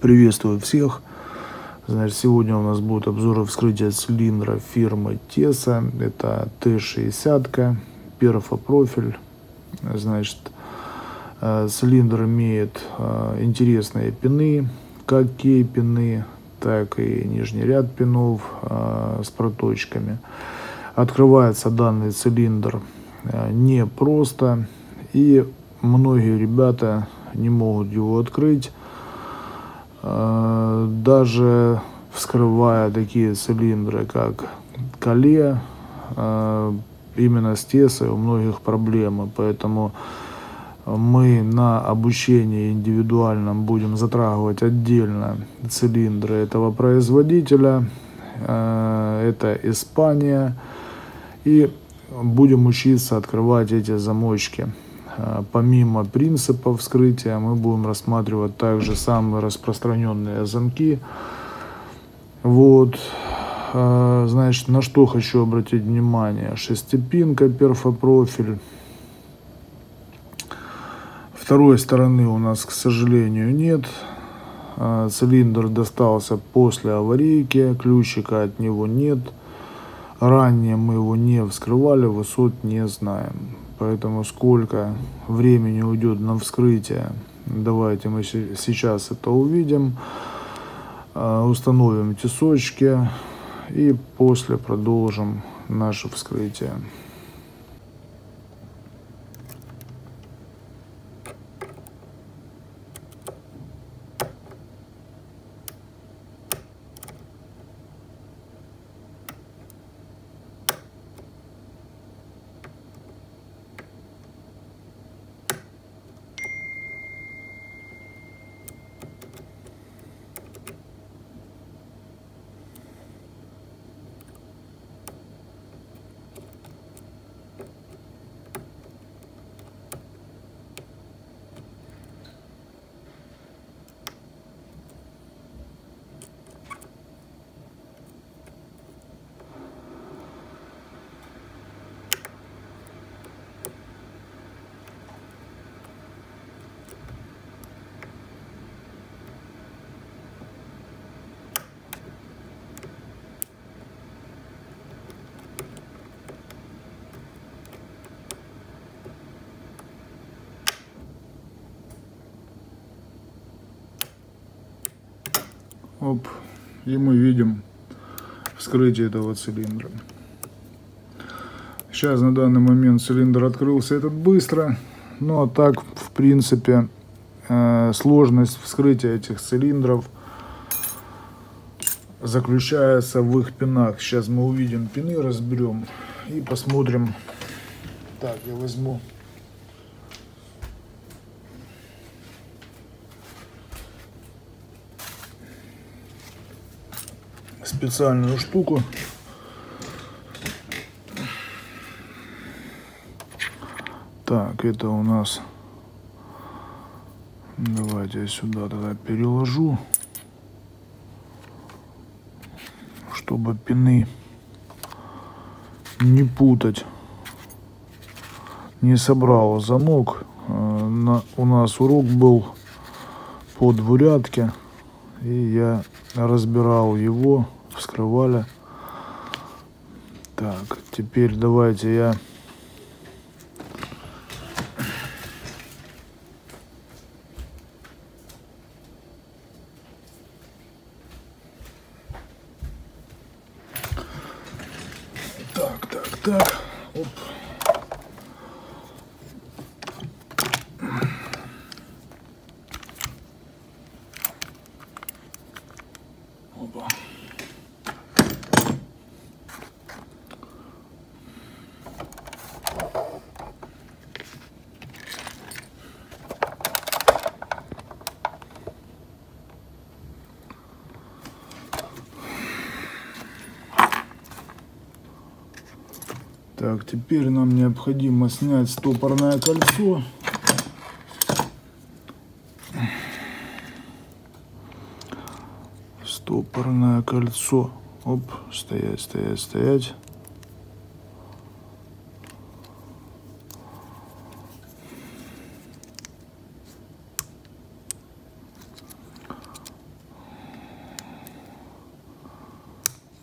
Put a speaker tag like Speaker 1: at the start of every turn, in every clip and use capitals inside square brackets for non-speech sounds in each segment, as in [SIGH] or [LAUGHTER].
Speaker 1: Приветствую всех. Значит, сегодня у нас будет обзор вскрытия цилиндра фирмы Теса. Это Т-60, перфопрофиль. Значит, э, цилиндр имеет э, интересные пины, как кей-пины, так и нижний ряд пинов э, с проточками. Открывается данный цилиндр не просто, и многие ребята не могут его открыть даже вскрывая такие цилиндры, как Кале, э, именно с Тесой у многих проблемы, поэтому мы на обучении индивидуальном будем затрагивать отдельно цилиндры этого производителя. Э, это Испания. И будем учиться открывать эти замочки. Э, помимо принципов вскрытия, мы будем рассматривать также самые распространенные замки. Вот, э, значит, на что хочу обратить внимание. Шестипинка, перфопрофиль. Второй стороны у нас, к сожалению, нет. Э, цилиндр достался после аварийки, ключика от него нет. Ранее мы его не вскрывали, высот не знаем. Поэтому сколько времени уйдет на вскрытие, давайте мы сейчас это увидим. А, установим тесочки и после продолжим наше вскрытие. Оп. И мы видим вскрытие этого цилиндра. Сейчас на данный момент цилиндр открылся этот быстро. А так, в принципе, э, сложность вскрытия этих цилиндров заключается в их пинах. Сейчас мы увидим пины, разберем и посмотрим. Так, я возьму специальную штуку. Так, это у нас... Давайте я сюда тогда переложу. Чтобы пины не путать. Не собрал замок. Э, у нас урок был по двурядке. И я разбирал его вскрывали. Так, теперь давайте я Так, так, так. Оп. Опа. Так, теперь нам необходимо снять стопорное кольцо. Стопорное кольцо. Оп, стоять, стоять, стоять.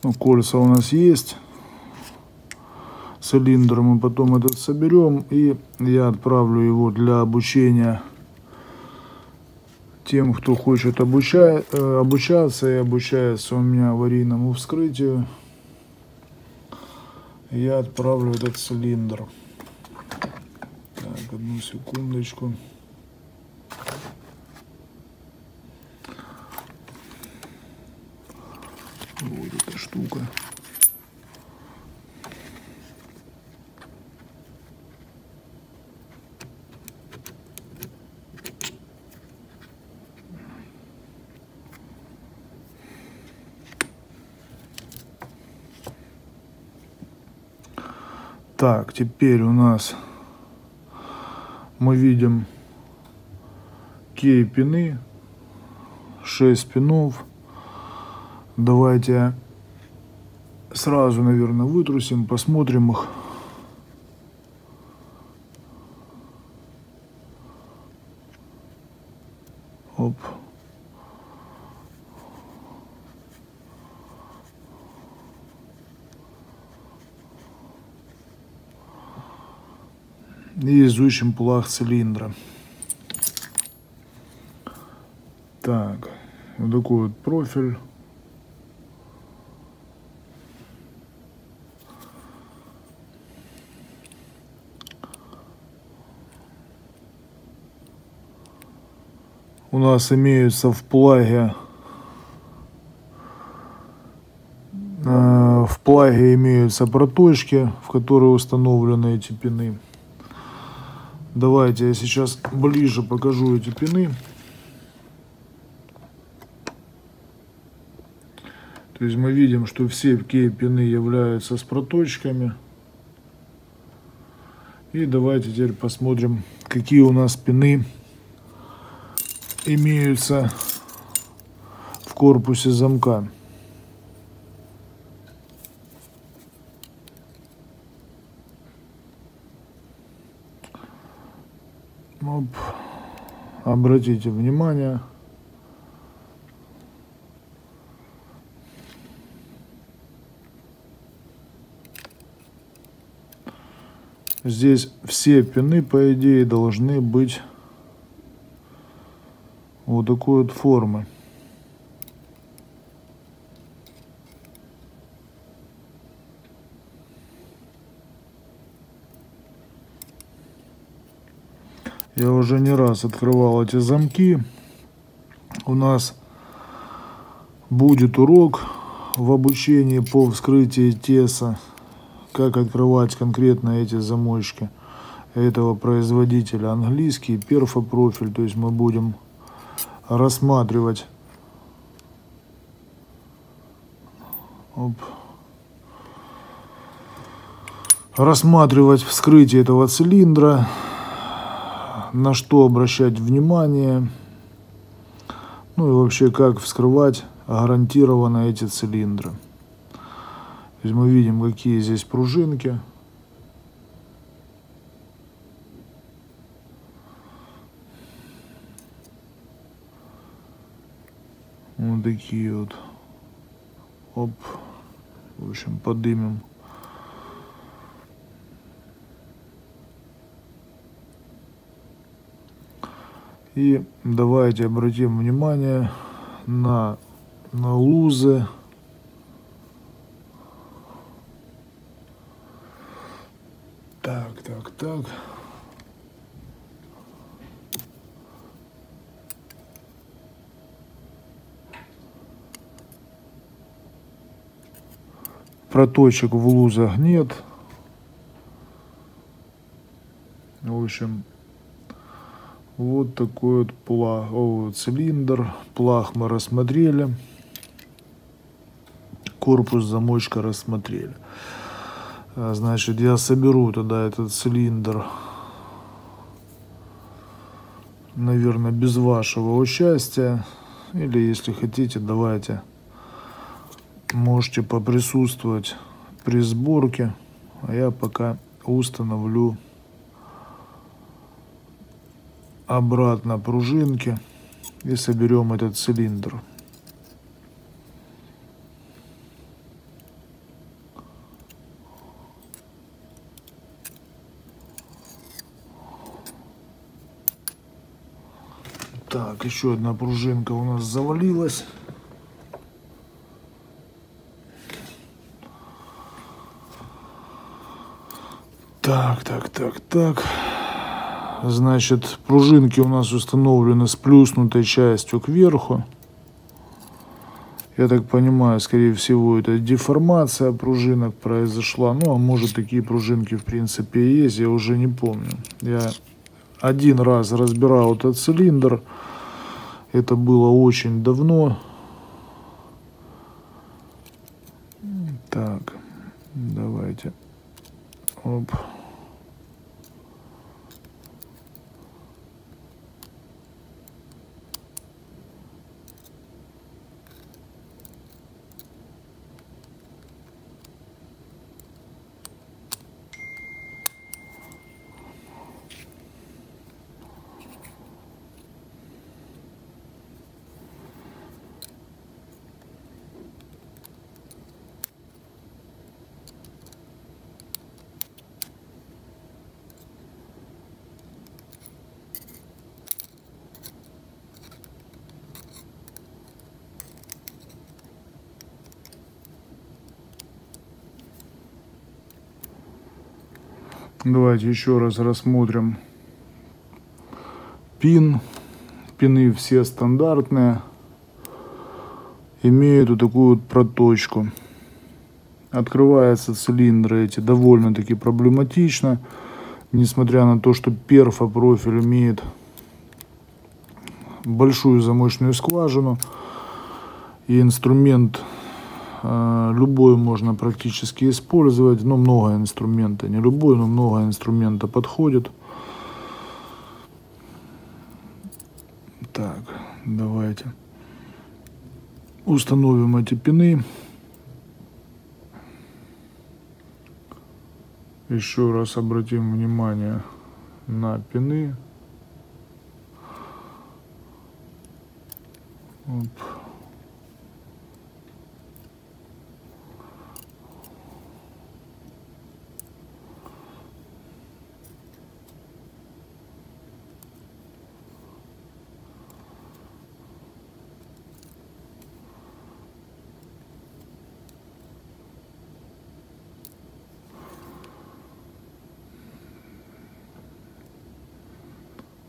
Speaker 1: Ну, кольца у нас есть. Цилиндр мы потом этот соберем. И я отправлю его для обучения тем, кто хочет обуча... Э, обучаться и обучается у меня аварийному вскрытию. Я отправлю этот цилиндр. Так, одну секундочку. Так, теперь у нас мы видим кей пины, 6 пинов. Давайте сразу, наверное, вытрусим, посмотрим их. Оп. И изучим плах цилиндра. Так, вот такой вот профиль. У нас имеются в плаге э, в плаге имеются проточки, в которые установлены эти пины. Давайте я сейчас ближе покажу эти пины. То есть мы видим, что все кей-пины являются с проточками. И давайте теперь посмотрим, какие у нас пины имеются в корпусе замка. Оп. Обратите внимание. Здесь все пины, по идее, должны быть вот такой вот формы. Я уже не раз открывал эти замки. У нас будет урок в обучении по вскрытию теса, как открывать конкретно эти замочки этого производителя. Английский, перфопрофиль, то есть мы будем рассматривать Оп. рассматривать вскрытие этого цилиндра на что обращать внимание, ну и вообще как вскрывать гарантированно эти цилиндры. То есть мы видим, какие здесь пружинки. Вот такие вот. Оп. В общем, подымем. И давайте обратим внимание на, на лузы. Так, так, так. Проточек в лузах нет. В общем, вот такой вот плах, о, цилиндр. Плах мы рассмотрели. Корпус замочка рассмотрели. А, значит, я соберу тогда этот цилиндр, наверное, без вашего участия. Или, если хотите, давайте, можете поприсутствовать при сборке. А я пока установлю обратно пружинки и соберем этот цилиндр. Так, еще одна пружинка у нас завалилась. Так, так, так, так. Значит, пружинки у нас установлены с плюснутой частью кверху. Я так понимаю, скорее всего, это деформация пружинок произошла. Ну, а может, такие пружинки, в принципе, и есть, я уже не помню. Я один раз разбирал этот цилиндр. Это было очень давно. Так, давайте. Оп. Давайте еще раз рассмотрим пин. Пины все стандартные. Имеют вот такую вот проточку. Открываются цилиндры эти довольно-таки проблематично. Несмотря на то, что перфопрофиль имеет большую замочную скважину. И инструмент любой можно практически использовать, но много инструмента, не любой, но много инструмента подходит. Так, давайте установим эти пины. Еще раз обратим внимание на пины. Оп.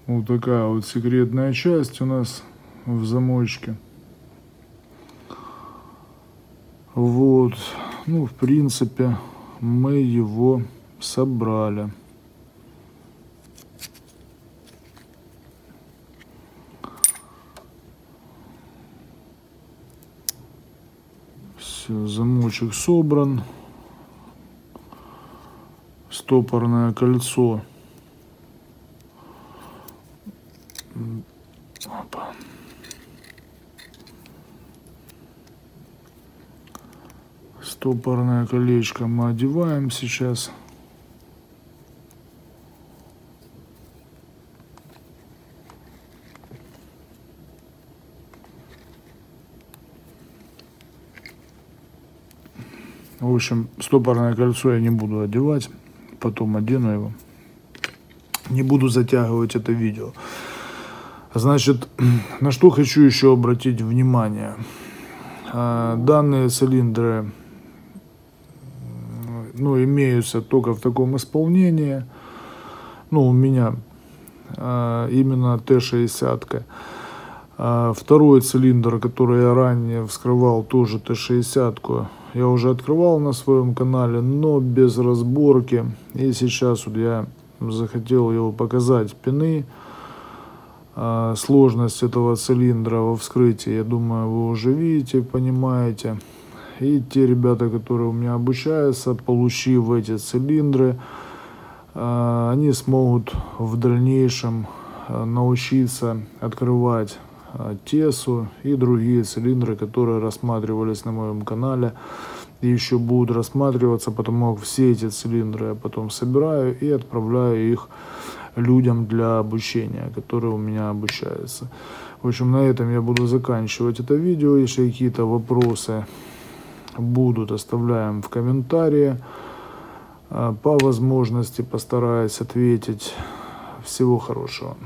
Speaker 1: Вот такая вот секретная часть у нас в замочке. Вот, ну, в принципе, мы его собрали. Все, замочек собран. Стопорное кольцо Стопорное колечко мы одеваем сейчас. В общем, стопорное кольцо я не буду одевать, потом одену его. Не буду затягивать это видео. Значит, [CLEARS THROAT] на что хочу еще обратить внимание. А, данные цилиндры ну, имеются только в таком исполнении. Ну, у меня а, именно Т-60. А второй цилиндр, который я ранее вскрывал, тоже Т-60. Я уже открывал на своем канале, но без разборки. И сейчас вот я захотел его показать пины. А, сложность этого цилиндра во вскрытии, я думаю, вы уже видите, понимаете. И те ребята, которые у меня обучаются, получив эти цилиндры, а, они смогут в дальнейшем а, научиться открывать Тесу и другие цилиндры, которые рассматривались на моем канале и еще будут рассматриваться, потому как все эти цилиндры я потом собираю и отправляю их людям для обучения, которые у меня обучаются. В общем, на этом я буду заканчивать это видео. Если какие-то вопросы будут, оставляем в комментарии. А, по возможности постараюсь ответить. Всего хорошего.